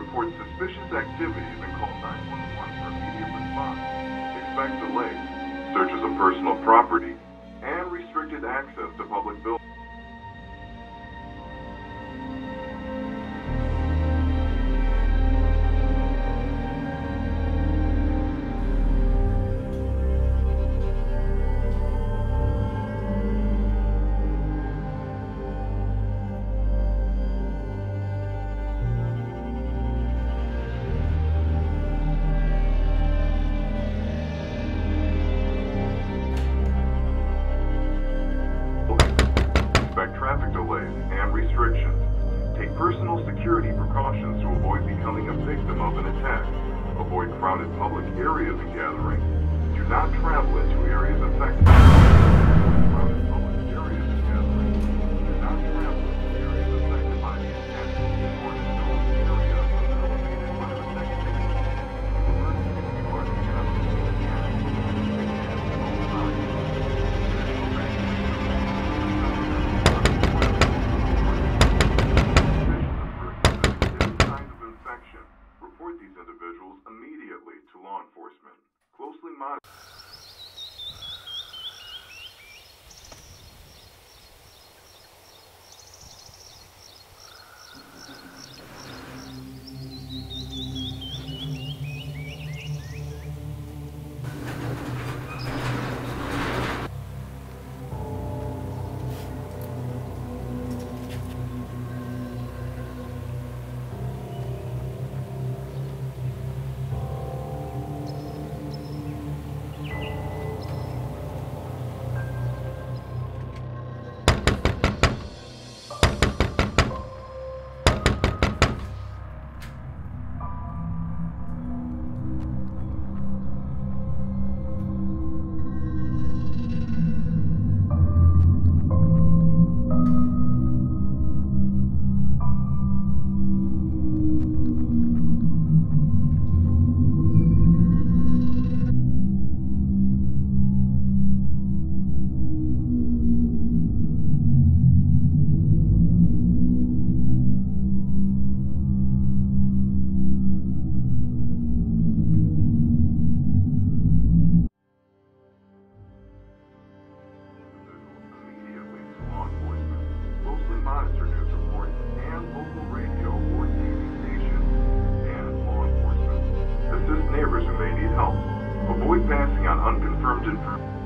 report suspicious activities and call 911 for immediate response. Expect delays, searches of personal property, and restricted access to public buildings. Personal security precautions to avoid becoming a victim of an attack. Avoid crowded public areas and gatherings. Do not travel into areas affected. Report these individuals immediately to law enforcement. Closely monitor. help. Avoid passing on unconfirmed information.